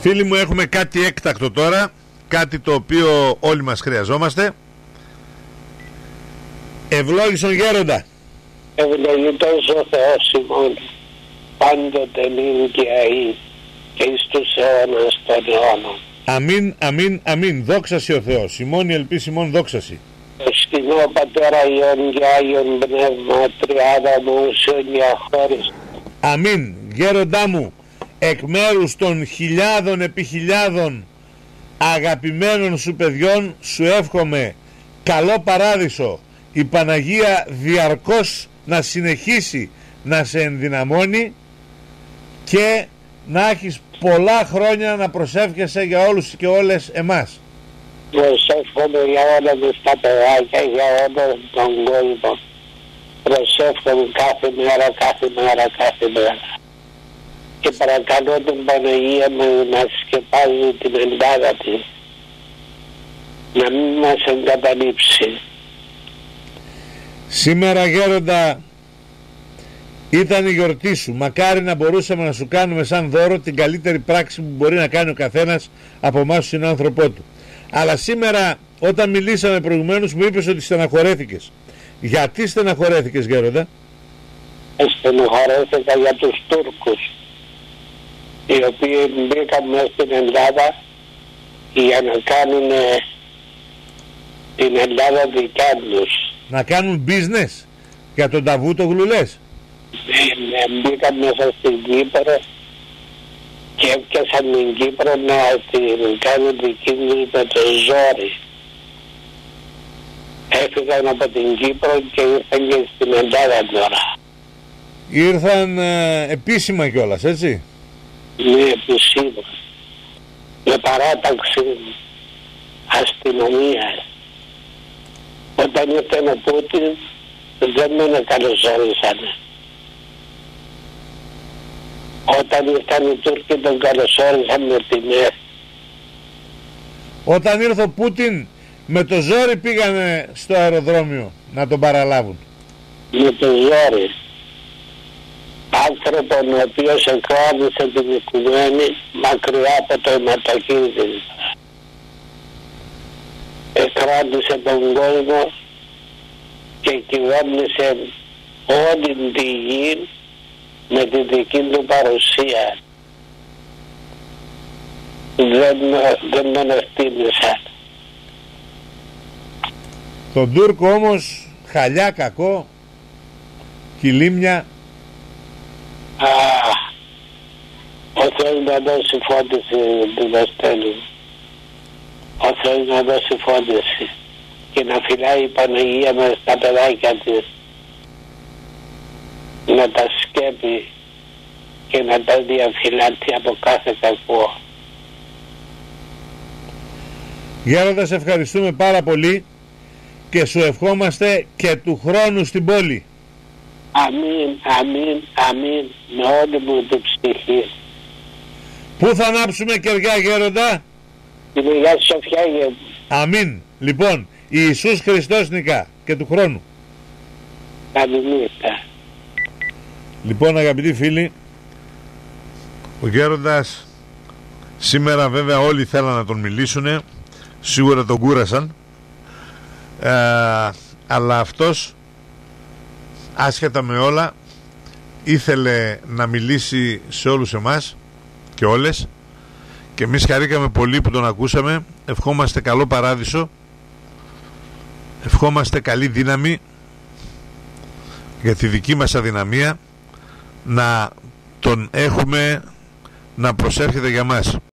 Φίλοι μου έχουμε κάτι έκτακτο τώρα Κάτι το οποίο όλοι μας χρειαζόμαστε Ευλόγησον γέροντα Ευλογητός ο Θεός ημών πάντοτε μην και αεί και εις τους αιώνας των αιώνων. Αμήν, αμήν, αμήν. Δόξαση ο Θεός. Ημών η ελπίση, ημών δόξαση. Εστινό Πατέρα Υιόν και Άγιον Πνεύμα Τριάδα μου ουσιον χώρις. Αμήν. Γέροντά μου, εκ μέρους των χιλιάδων επί χιλιάδων αγαπημένων σου παιδιών σου εύχομαι καλό παράδεισο η Παναγία διαρκώς να συνεχίσει να σε ενδυναμώνει και να έχεις πολλά χρόνια να προσεύχεσαι για όλους και όλες εμάς. Προσεύχομαι για όλα τους τα παιδάκια, για όλο τον κόσμο. Προσεύχομαι κάθε μέρα, κάθε μέρα, κάθε μέρα. Και παρακαλώ την Παναγία μου να σκεπάζει την Ελλάδα της. Να μην μας εγκαταλείψει. Σήμερα γέροντα ήταν η γιορτή σου. Μακάρι να μπορούσαμε να σου κάνουμε σαν δώρο την καλύτερη πράξη που μπορεί να κάνει ο καθένας από εμάς του συνάνθρωπό του. Αλλά σήμερα όταν μιλήσαμε προηγουμένως μου είπες ότι στεναχωρέθηκες. Γιατί στεναχωρέθηκες γέροντα; Στεναχωρέθηκα για τους Τούρκους οι οποίοι μπήκαν μέσα στην Ελλάδα για να κάνουν την Ελλάδα δικιά τους. Να κάνουν business για τον Ταβούτο Γλουλές. Ναι, μπήκαν μέσα στην Κύπρο και έπιασαν την Κύπρο να την κάνουν δική τους με το ζόρι. Έφυγαν από την Κύπρο και ήρθαν και στην Ελλάδα τώρα. Ήρθαν ε, επίσημα κιόλας, έτσι; Ναι, επισήμα. Με παράταξη αστυνομία. Όταν ήρθε ο Πούτιν δεν με καλωσόρισαν. Όταν ήρθαν οι Τούρκοι τον καλωσόρισαν με τιμές. Όταν ήρθε ο Πούτιν με το ζόρι πήγανε στο αεροδρόμιο να τον παραλάβουν. Με το ζόρι. Άνθρωπον ο οποίος εκράτησε την οικουμένη μακριά από το αιματοκίνητο. Εκράτησε τον κόσμο και κυβέρνησε όλη τη γη με τη δική του παρουσία. Δεν, δεν τον ευθύμισαν. Τον Τούρκο όμως χαλιά κακό, κυλίμια. Α, ο Θεός να δώσει φώτιση του Βαστέλου. Ο Θεός να δώσει φώτιση και να φυλάει η Παναγία μας τα παιδάκια της να τα σκέπει και να τα διαφυλάτει από κάθε κακό. Γέροντα σε ευχαριστούμε πάρα πολύ και σου ευχόμαστε και του χρόνου στην πόλη. Αμήν, αμήν, αμήν, με όλη μου την ψυχή. Πού θα ανάψουμε κεριά γέροντα; Την Αγία Σοφιά για... Αμήν. Λοιπόν, Ιησούς Χριστός νικά και του χρόνου. Καληνύχτα. Λοιπόν αγαπητοί φίλοι, ο Γέροντας σήμερα βέβαια όλοι θέλαν να τον μιλήσουν, σίγουρα τον κούρασαν, ε, αλλά αυτός άσχετα με όλα ήθελε να μιλήσει σε όλους εμάς και όλες. Και εμείς χαρήκαμε πολύ που τον ακούσαμε. Ευχόμαστε καλό παράδεισο. Ευχόμαστε καλή δύναμη για τη δική μας αδυναμία να τον έχουμε να προσέρχεται για μας